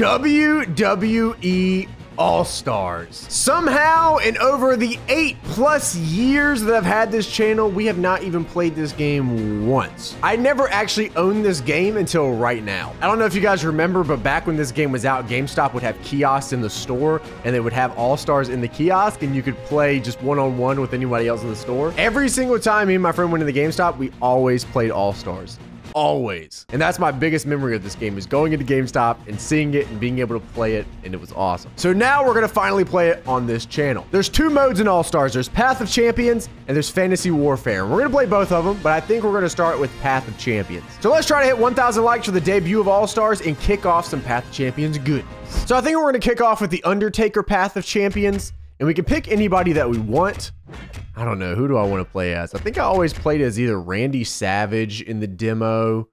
WWE All-Stars. Somehow, in over the eight plus years that I've had this channel, we have not even played this game once. I never actually owned this game until right now. I don't know if you guys remember, but back when this game was out, GameStop would have kiosks in the store and they would have All-Stars in the kiosk and you could play just one-on-one -on -one with anybody else in the store. Every single time me and my friend went to the GameStop, we always played All-Stars always. And that's my biggest memory of this game is going into GameStop and seeing it and being able to play it and it was awesome. So now we're going to finally play it on this channel. There's two modes in All-Stars. There's Path of Champions and there's Fantasy Warfare. We're going to play both of them, but I think we're going to start with Path of Champions. So let's try to hit 1,000 likes for the debut of All-Stars and kick off some Path of Champions goodness. So I think we're going to kick off with the Undertaker Path of Champions and we can pick anybody that we want. I don't know. Who do I want to play as? I think I always played as either Randy Savage in the demo.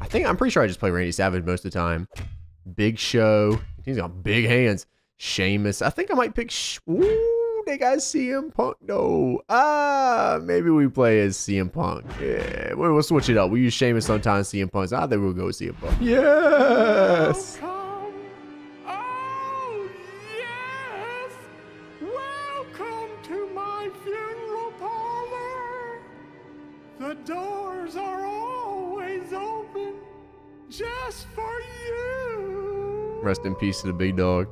I think I'm pretty sure I just play Randy Savage most of the time. Big Show. He's got big hands. Sheamus. I think I might pick. Sh Ooh, they got CM Punk. No. Ah, maybe we play as CM Punk. Yeah, we'll, switch it up. We use Sheamus sometimes. CM Punk. I think we'll go with CM Punk. Yes. The just for you. Rest in peace to the big dog.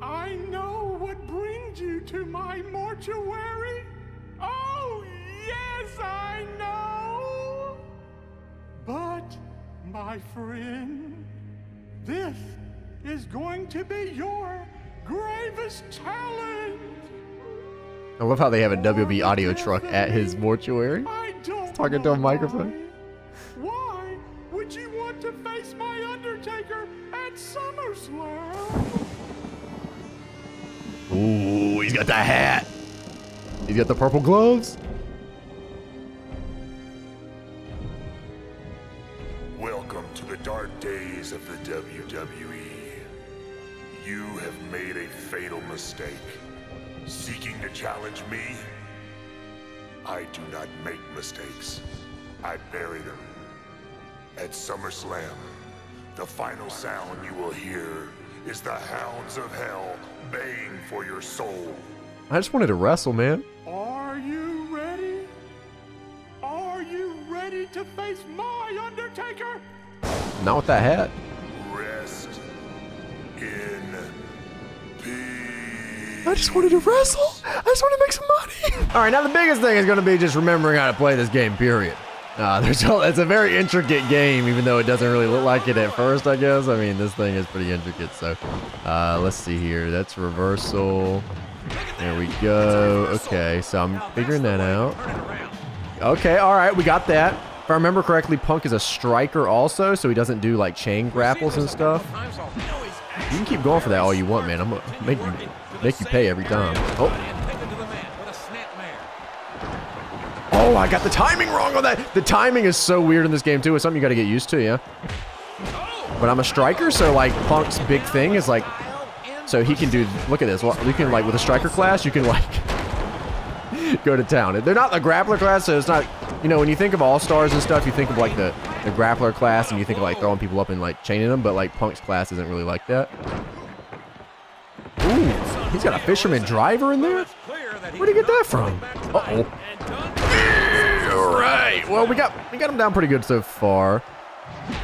I know what brings you to my mortuary. Oh, yes, I know. But, my friend, this is going to be your gravest challenge. I love how they have a WB oh, audio truck at his mortuary talking to a microphone. He's got the hat. He's got the purple gloves. Welcome to the dark days of the WWE. You have made a fatal mistake. Seeking to challenge me I do not make mistakes. I bury them. At SummerSlam, the final sound you will hear is the hounds of hell baying for your soul. I just wanted to wrestle, man. Are you ready? Are you ready to face my Undertaker? Not with that hat. Rest in peace. I just wanted to wrestle. I just want to make some money. All right, now the biggest thing is going to be just remembering how to play this game, period. Uh, there's a, it's a very intricate game, even though it doesn't really look like it at first, I guess. I mean, this thing is pretty intricate. So uh, let's see here. That's reversal. There we go. Okay, so I'm figuring that out. Okay, all right, we got that. If I remember correctly, Punk is a striker also, so he doesn't do like chain grapples and stuff. You can keep going for that all you want, man. I'm gonna make you Make you pay every time. Oh. Oh, I got the timing wrong on that. The timing is so weird in this game, too. It's something you got to get used to, yeah. But I'm a striker, so, like, Punk's big thing is, like, so he can do, look at this. You can, like, with a striker class, you can, like, go to town. They're not the grappler class, so it's not, you know, when you think of all-stars and stuff, you think of, like, the, the grappler class, and you think of, like, throwing people up and, like, chaining them, but, like, Punk's class isn't really like that. Ooh. He's got a fisherman driver in there? Where'd he get that from? Uh-oh. All right. Well, we got we got him down pretty good so far.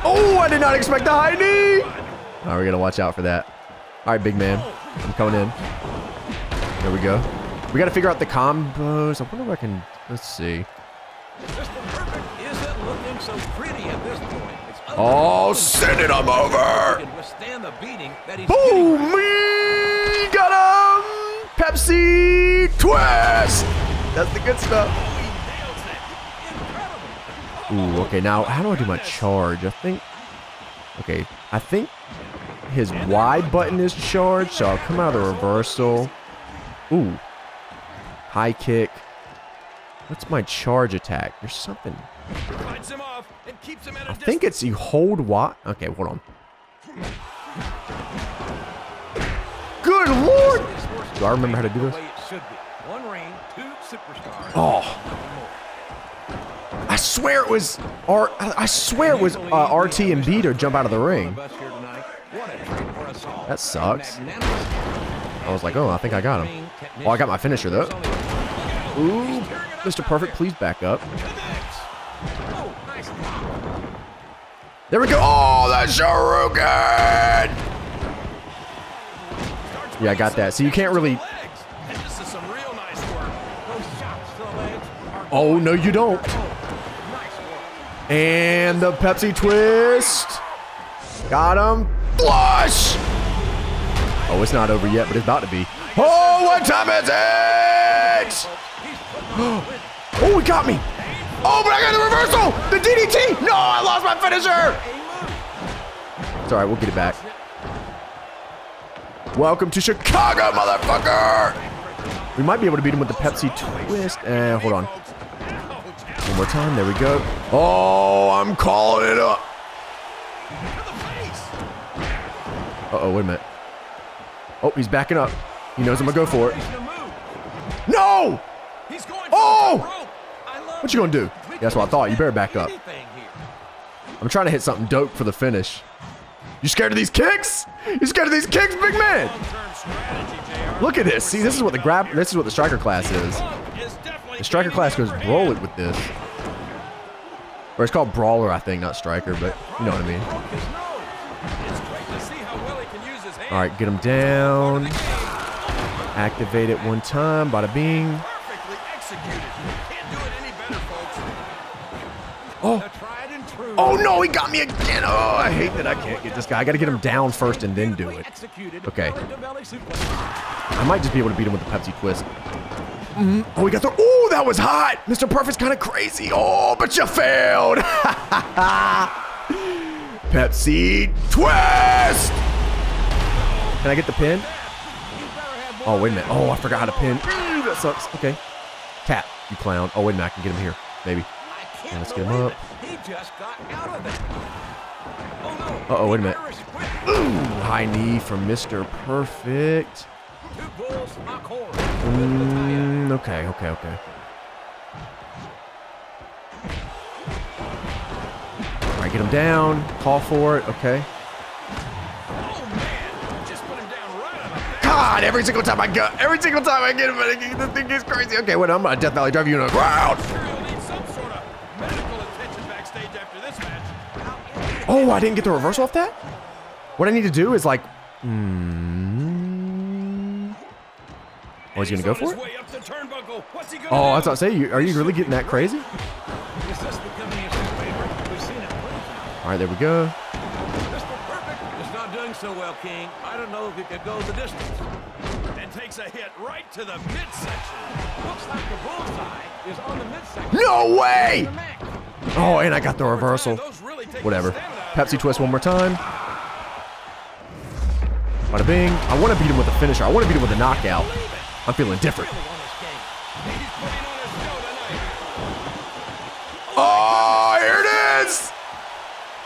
Oh, I did not expect the high knee. All right, we to watch out for that. All right, big man. I'm coming in. There we go. We got to figure out the combos. I wonder if I can... Let's see. Oh, send it, I'm over. Boom, me got him. Pepsi twist. That's the good stuff. Ooh, okay, now how do I do my charge? I think, okay, I think his Y button is charged, so I'll come out of the reversal. Ooh, high kick. What's my charge attack? There's something. I think it's you hold what? Okay, hold on. Good lord! Do I remember how to do this? Oh. I swear it was R I swear it was uh, RT and B to jump out of the ring. That sucks. I was like, oh, I think I got him. Oh, I got my finisher, though. Ooh, Mr. Perfect, please back up. There we go. Oh, that Shoryuken! Yeah, I got that. So you can't really... Oh, no, you don't. And the Pepsi twist. Got him. Flush! Oh, it's not over yet, but it's about to be. Oh, what time is it? Oh, he got me. Oh, but I got the reversal. The DDT. No, I lost my finisher. It's all right. We'll get it back. Welcome to Chicago, motherfucker. We might be able to beat him with the Pepsi twist. Eh, hold on. One more time. There we go. Oh, I'm calling it up. Uh-oh, wait a minute. Oh, he's backing up. He knows I'm gonna go for it. No! Oh! What you gonna do? Yeah, That's what I thought. You better back up. I'm trying to hit something dope for the finish. You scared of these kicks? You scared of these kicks, big man? Look at this. See, this is what the grab. This is what the striker class is. The striker class goes roll it with this. Or it's called brawler, I think, not striker, but you know what I mean. All right, get him down. Activate it one time. Bada bing. Oh. Oh no, he got me again. Oh, I hate that I can't get this guy. I got to get him down first and then do it. Okay. I might just be able to beat him with the Pepsi twist. Mm -hmm. Oh, we got the. Oh, that was hot. Mr. Perfect's kind of crazy. Oh, but you failed. Pepsi twist. Can I get the pin? Oh, wait a minute. Oh, I forgot how to pin. That sucks. Okay. Tap, you clown. Oh, wait a minute. I can get him here. Maybe. And let's get him up. Uh-oh, wait a minute. Ooh, high knee from Mr. Perfect. Mm, okay, okay, okay. All right, get him down. Call for it. Okay. God, every single time I go, every single time I get him, the thing is crazy. Okay, wait, I'm gonna Death Valley drive you in the ground. Oh, I didn't get the reversal off that? What I need to do is like, hmm. Oh, he's gonna go for it? Oh, I thought, say, are you really getting that crazy? All right, there we go. So well, King. I don't know if he could go the distance. And takes a hit right to the midsection. Looks like the bullseye is on the midsection. No way! Oh, and I got the reversal. Whatever. Pepsi twist one more time. Bada bing. I want to beat him with a finisher. I want to beat him with a knockout. I'm feeling different. Oh, here it is!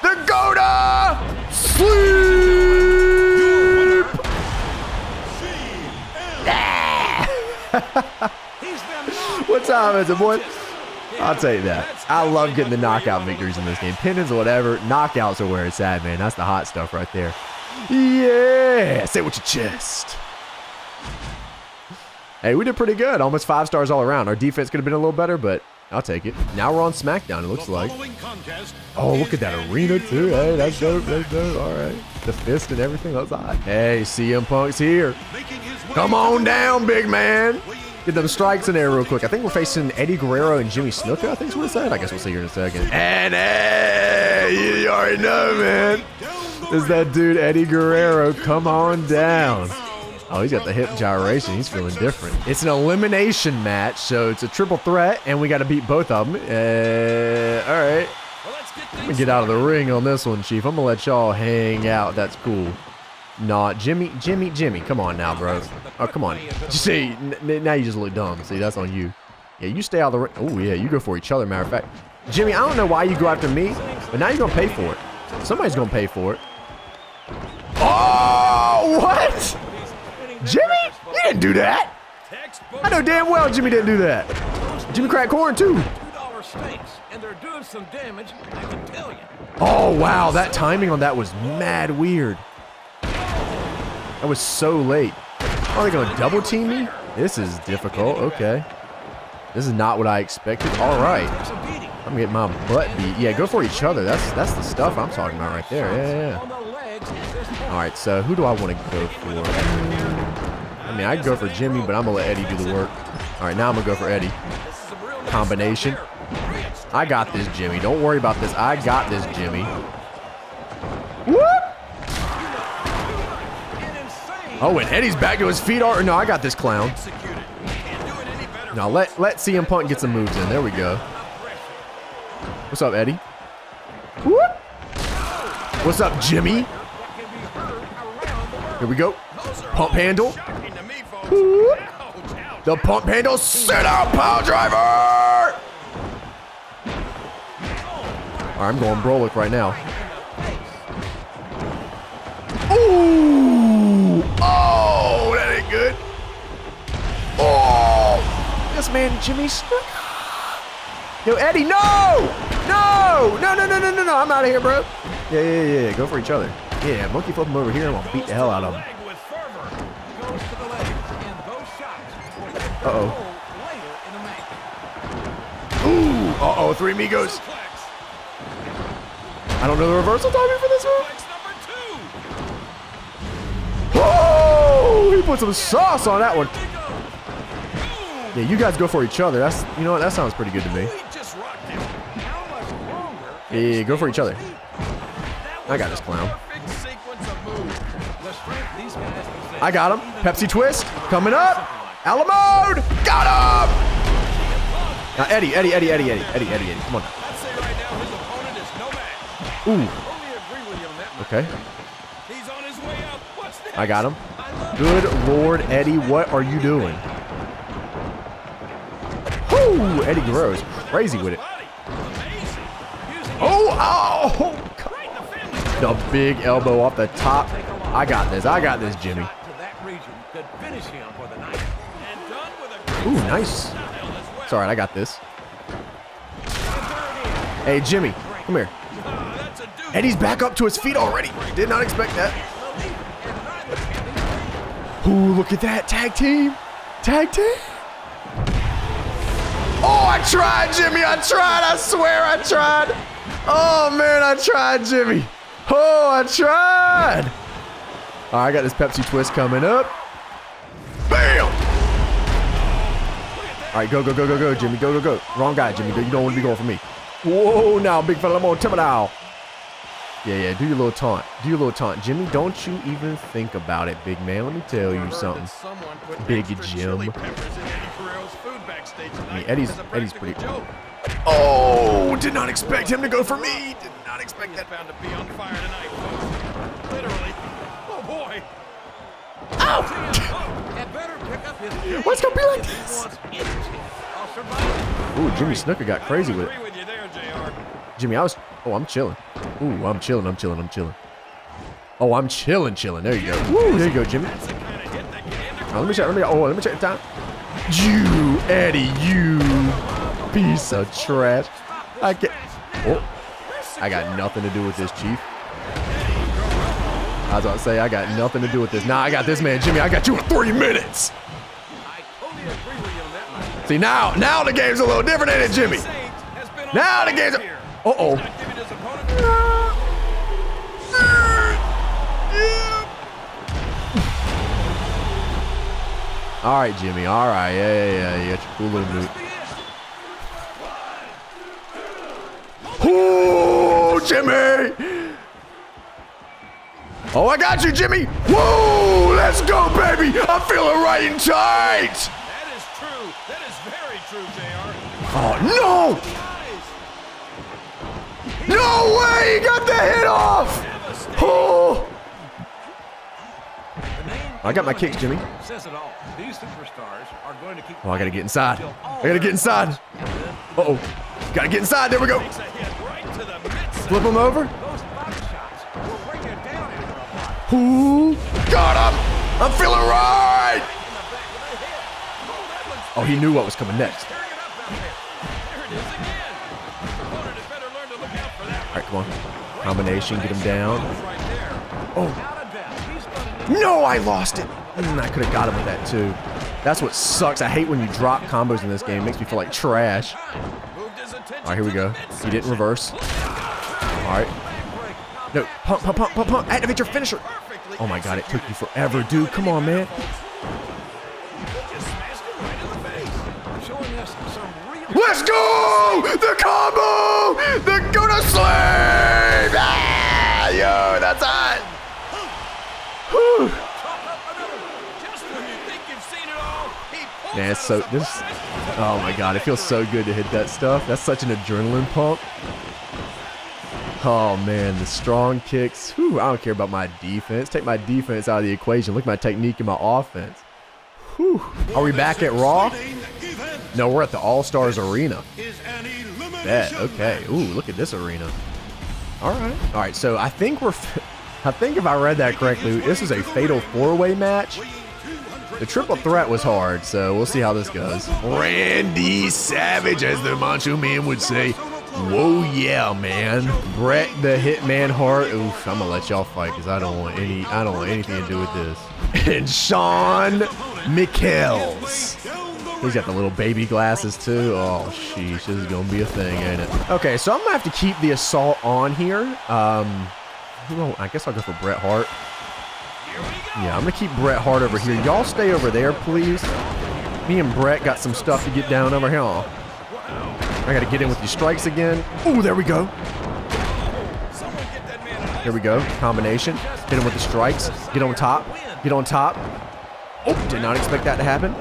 The Goda! Sleep! what time is it, boy? I'll tell you that. I love getting the knockout victories in this game. Pinnings or whatever, knockouts are where it's at, man. That's the hot stuff right there. Yeah! Say with your chest. Hey, we did pretty good. Almost five stars all around. Our defense could have been a little better, but I'll take it. Now we're on SmackDown, it looks like. Oh, look at that arena, too. Hey, that's dope. That's dope. All right. The fist and everything. That's hot. Hey, CM Punk's here. Come on down, big man. Get them strikes in there real quick. I think we're facing Eddie Guerrero and Jimmy Snuka, I think is what it said. I guess we'll see here in a second. And hey, you already know, man. Is that dude Eddie Guerrero. Come on down. Oh, he's got the hip gyration. He's feeling different. It's an elimination match, so it's a triple threat, and we got to beat both of them. Uh, all right. Me get out of the ring on this one, Chief. I'm going to let y'all hang out. That's cool. Nah, Jimmy, Jimmy, Jimmy. Come on now, bro. Oh, come on. See, now you just look dumb. See, that's on you. Yeah, you stay out of the. Oh, yeah, you go for each other, matter of fact. Jimmy, I don't know why you go after me, but now you're going to pay for it. Somebody's going to pay for it. Oh, what? Jimmy? You didn't do that. I know damn well Jimmy didn't do that. Jimmy cracked corn too. Oh wow, that timing on that was mad weird. That was so late. Are they going to double team me? This is difficult. Okay. This is not what I expected. All right. I'm getting my butt beat. Yeah, go for each other. That's that's the stuff I'm talking about right there. Yeah, yeah. All right, so who do I want to go for? I mean, I'd go for Jimmy, but I'm going to let Eddie do the work. All right, now I'm going to go for Eddie. Combination. I got this, Jimmy. Don't worry about this. I got this, Jimmy. Oh, and Eddie's back to his feet. Or no, I got this clown. Now let let CM Punk get some moves in. There we go. What's up, Eddie? Whoop! What's up, Jimmy? Here we go. Pump handle. Whoop. The pump handle. Sit out, power driver. All right, I'm going Brolic right now. Ooh! Oh, that ain't good. Oh! This man, Jimmy Snuka. Yo, Eddie, no! No! No, no, no, no, no, no. I'm out of here, bro. Yeah, yeah, yeah. Go for each other. Yeah, monkey flip him over here. Going to beat the hell out of him. Uh-oh. Ooh! Uh-oh, three amigos. I don't know the reversal timing for this move. He put some sauce on that one. Yeah, you guys go for each other. That's you know what? That sounds pretty good to me. Yeah, go for each other. I got this clown. I got him. Pepsi twist coming up. Alamode got him. Now Eddie, Eddie, Eddie, Eddie, Eddie, Eddie, Eddie, Eddie. Come on. Ooh. Okay. I got him. Good Lord, Eddie, what are you doing? Whoo! Eddie Guerrero's crazy with it. Oh, oh! The big elbow off the top. I got this. I got this, Jimmy. Ooh, nice. It's all right. I got this. Hey, Jimmy, come here. Eddie's back up to his feet already. Did not expect that. Ooh, look at that. Tag team. Tag team. Oh, I tried, Jimmy. I tried. I swear I tried. Oh, man, I tried, Jimmy. Oh, I tried. All right, I got this Pepsi twist coming up. Bam. All right, go, go, go, go, go, Jimmy. Go, go, go. Wrong guy, Jimmy. You don't want to be going for me. Whoa, now, big fella. I'm on it out. Yeah, yeah, do your little taunt. Do your little taunt. Jimmy, don't you even think about it, big man. Let me tell you something. Big Jim. I mean, Eddie's, Eddie's pretty... Oh, did not expect him to go for me. Did not expect that. Bound to be on fire tonight, folks. Literally. Oh, boy. Ow! What's What's gonna be like this? Ooh, Jimmy Snuka got crazy with it. Agree with you there, JR. Jimmy, I was... Oh, I'm chilling. Ooh, I'm chilling, I'm chilling, I'm chilling. Oh, I'm chilling, chilling. There you go. Woo, there you go, Jimmy. That's the kind of hit that can end a Oh, let me check, let me... Oh, let me check the time. You, Eddie, you piece of trash. I can't... Oh, I got nothing to do with this, Chief. I was about to say, I got nothing to do with this. Nah, I got this man, Jimmy. I got you in three minutes. I totally agree with you on that one. See, now, now the game's a little different, ain't it, Jimmy? Sage has been on Now the game's... here. Uh-oh. Not giving his opponent All right, Jimmy. All right. Yeah, yeah, yeah. You got your cool little move. Ooh, Jimmy! Oh, I got you, Jimmy! Whoa! Let's go, baby! I'm feeling right and tight! That is true. That is very true, JR. Oh, no! No way! He got the hit off! Oh! I got my kicks, Jimmy. Oh, I gotta get inside. I gotta get inside. Uh-oh. Gotta get inside. There we go. Flip him over. Ooh. Got him. I'm feeling right. Oh, Oh, he knew what was coming next. Right, come on. Combination. Get him down. Oh. No, I lost it. Mm, I could have got him with that too. That's what sucks. I hate when you drop combos in this game. It makes me feel like trash. All right, here we go. He didn't reverse. All right. No, pump, pump, pump, pump, pump. Activate your finisher. Oh my god, it took you forever, dude. Come on, man. Let's go! The combo! The go to sleep! Ah, yo, that's hot. Man, it's so this. Oh my god, it feels so good to hit that stuff. That's such an adrenaline pump. Oh man, the strong kicks. Whew, I don't care about my defense. Take my defense out of the equation. Look at my technique and my offense. Whew. Are we back at Raw? No, we're at the All Stars Arena. Bet. Okay. Ooh, look at this arena. All right. All right. So I think we're. I think if I read that correctly, this is a fatal four-way match. The triple threat was hard, so we'll see how this goes. Randy Savage, as the Macho Man would say. Whoa, yeah, man. Bret the Hitman Hart. Oof, I'm gonna let y'all fight because I don't want any. I don't want anything to do with this. And Shawn Michaels. He's got the little baby glasses too. Oh, sheesh, this is gonna be a thing, ain't it? Okay, so I'm gonna have to keep the assault on here. Um, I guess I'll go for Bret Hart. Yeah, I'm gonna keep Bret Hart over here. Y'all stay over there, please. Me and Bret got some stuff to get down over here. I gotta get in with these strikes again. Ooh, there we go. Here we go. Combination. Hit him with the strikes. Get on top. Get on top. Oh, did not expect that to happen.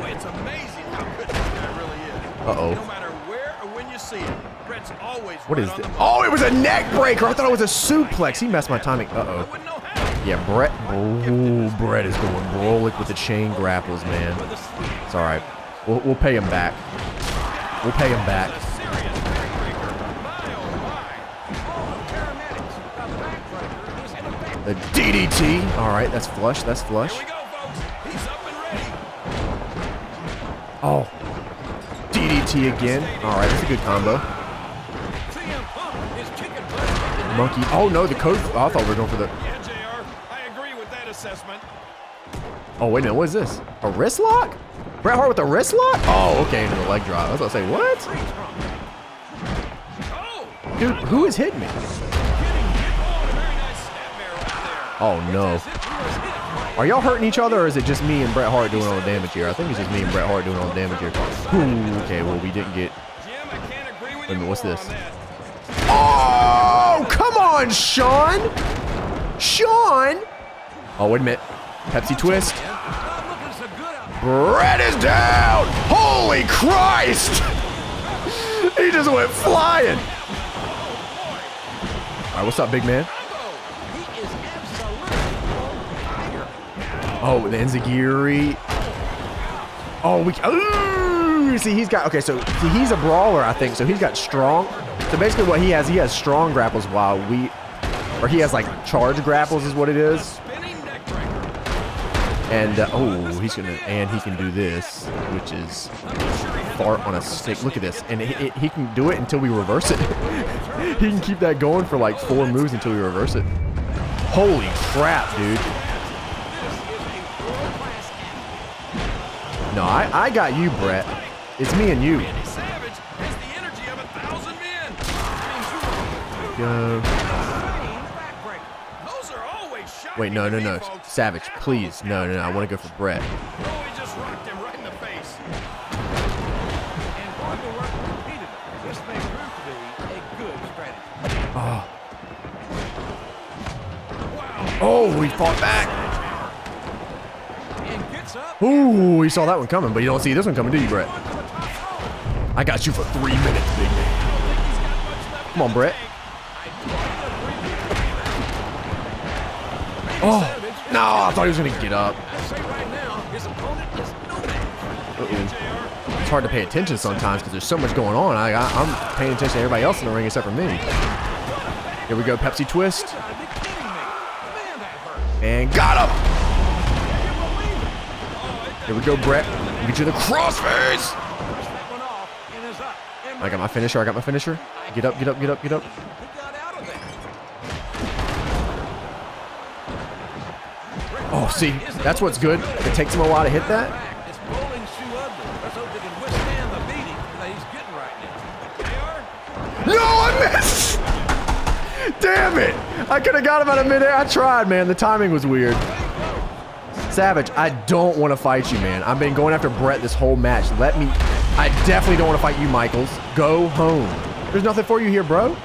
Uh-oh. No matter where or when you see it, Bret's always What is this? Oh, it was a neck breaker. I thought it was a suplex. He messed my timing. Uh-oh. Wouldn't know how. Yeah, Bret. Ooh, Bret is going brolic with the chain grapples, man. It's all right. We'll, we'll pay him back. We'll pay him back. Serious backbreaker. My, oh, my. Oh, paramedics. A backbreaker is in effect. The DDT. All right, that's flush. That's flush. Here we go, folks. He's up and ready. Oh, Again. All right, that's a good combo. CM Punk is kicking Bret. Monkey. Oh no, the coach. Oh, I thought we were going for the. Yeah, JR, I agree with that assessment. Oh wait a minute, what is this? A wrist lock? Bret Hart with a wrist lock? Oh, okay, into the leg drop. I was about to say what? Oh, Dude, who is hitting me? hit. A very nice snapmare right there. Oh no. Are y'all hurting each other, or is it just me and Bret Hart doing all the damage here? I think it's just me and Bret Hart doing all the damage here. Ooh, okay, well we didn't get. Jim, I can't agree with Wait a minute, what's this? Oh, come on, Shawn! Shawn! Oh, wait a minute. Pepsi twist. Not looking so good out Bret is down! Holy Christ! he just went flying. All right, what's up, big man? Oh, the Enzuigiri. Oh, we. Ooh, see, he's got. Okay, so see, he's a brawler, I think. So he's got strong. So basically, what he has, he has strong grapples, while we, or he has like charge grapples, is what it is. And uh, oh, he's gonna, and he can do this, which is fart on a stick. Look at this, and he, he can do it until we reverse it. he can keep that going for like four moves until we reverse it. Holy crap, dude! No, I, I got you, Bret. It's me and you. Randy Savage has the energy of a thousand men. Go. Spinning backbreaker. Those are always shocking Wait, no, no, no. Savage, please, no, no, no. I want to go for Bret. Oh, he just rocked him right in the face. And going to work repeatedly. This may prove to be a good strategy. Oh, Wow. oh, he fought back. Ooh, you saw that one coming, but you don't see this one coming, do you, Bret? I got you for three minutes, big man. Come on, Bret. Oh, no, I thought he was going to get up. Match. Uh-oh. It's hard to pay attention sometimes because there's so much going on. I, I'm paying attention to everybody else in the ring except for me. Here we go, Pepsi Twist. And got him! Here we go, Bret. Get you the crossface! I got my finisher, I got my finisher. Get up, get up, get up, get up. Oh, see, that's what's good. It takes him a while to hit that. No, I missed! Damn it! I could have got him out of midair. I tried, man. The timing was weird. Savage, I don't want to fight you, man. I've been going after Bret this whole match. Let me... I definitely don't want to fight you, Michaels. Go home. There's nothing for you here, bro.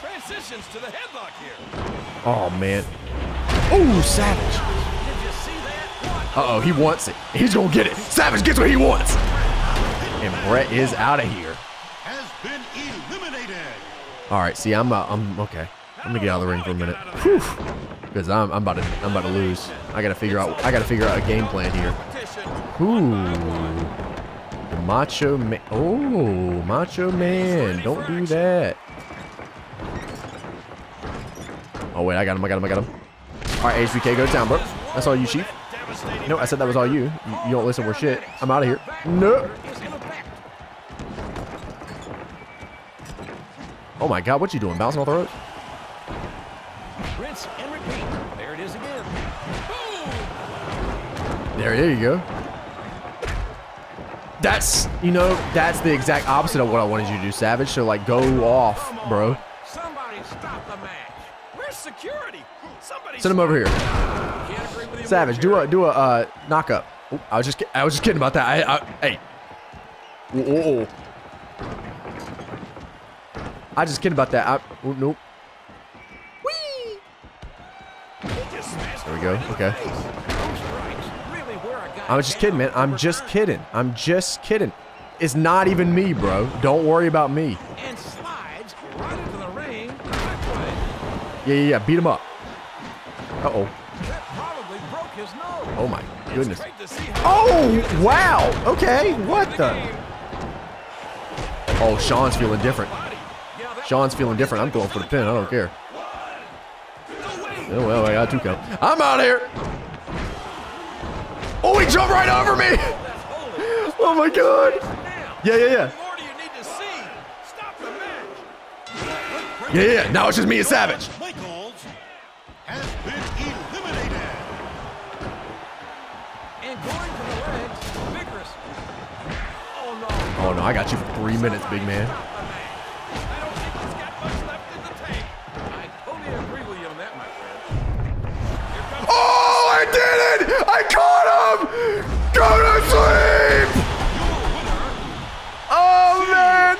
Transitions to the headlock here. Oh, man. Oh, Savage. Did you see that? What? Uh-oh, he wants it. He's gonna get it. Savage gets what he wants. And Bret is out of here. has been eliminated. All right, see, I'm, uh, I'm okay. Let me get out of the ring for a minute, because I'm, I'm about to, I'm about to lose. I gotta figure out, I gotta figure out a game plan here. Ooh, Macho Man. Oh, Macho Man, don't do that. Oh wait, I got him, I got him, I got him. All right, HBK, go to town, bro. That's all you, Chief. No, I said that was all you. You, you don't listen We're shit. I'm out of here. No. Oh my God, what you doing? Bouncing off the ropes? There, there you go. That's, you know, that's the exact opposite of what I wanted you to do, Savage. So, like, go off, bro. Somebody stop the match. Where's security? Somebody Send him over here. Can't agree with you Savage, do a do a uh, knock up. I was just I was just kidding about that. I, I hey. Whoa. I just kidding about that. I, oh, nope. Whee! There we go. Okay. face. Those strikes really wear a guy I was just kidding, man. I'm just kidding. I'm just kidding. It's not even me, bro. Don't worry about me. And slides right into the ring. Yeah, yeah, yeah. Beat him up. Uh oh. That probably broke his nose. Oh my goodness. It's great to see how Oh wow. Okay. What the? Oh, Shawn's feeling different. Shawn's feeling different. I'm going for the pin. I don't care. Oh, well, I got two count. I'm out of here. He jumped right over me. Oh my god. Yeah, yeah, yeah. Yeah, yeah. Now it's just me and Savage. Oh no, I got you for three minutes, big man. I caught him! Go to sleep! Oh man,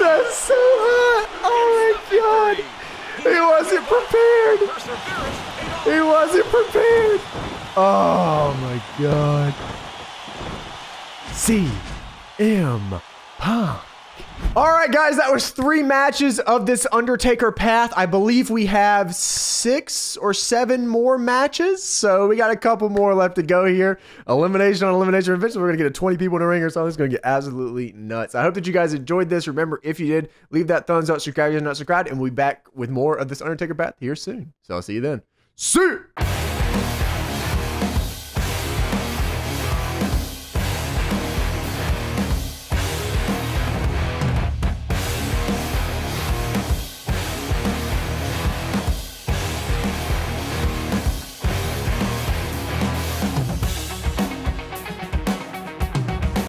that's so hot! Oh my god, he wasn't prepared. He wasn't prepared. Oh my god. CM Punk. All right, guys, that was three matches of this Undertaker path. I believe we have six or seven more matches, so we got a couple more left to go here. Elimination on elimination. Eventually, we're gonna get a 20 people in the ring or something. It's gonna get absolutely nuts. I hope that you guys enjoyed this. Remember, if you did, leave that thumbs up, subscribe if you're not subscribed, and we'll be back with more of this Undertaker path here soon. So I'll see you then. See. ya.